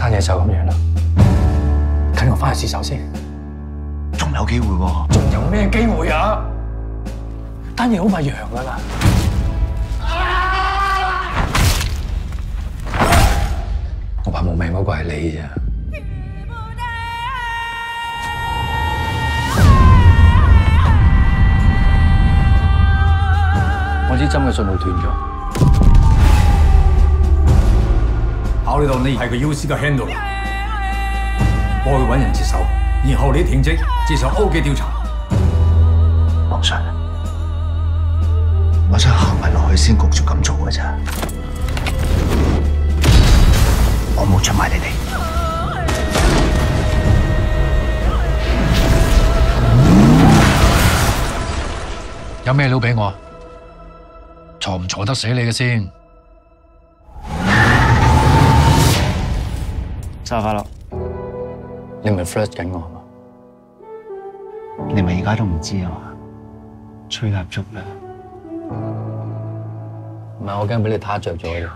單嘢就咁樣啦，等我翻去試手先。仲有機會喎，仲有咩機會啊？單嘢好快揚噶啦！我怕冇命嗰個係你咋。我支針嘅信號斷咗。到你係個 U.C 嘅 handler，我去揾人接手，然後你停職接受 O 嘅調查。皇上，我想行埋落去先焗住咁做嘅咋，我冇出賣你哋。有咩料俾我？坐唔坐得死你嘅先？生日快樂！你唔係 flirt 緊我係嘛？你咪而家都唔知啊嘛？吹蠟燭啦！唔係我驚俾你撻着咗嘅。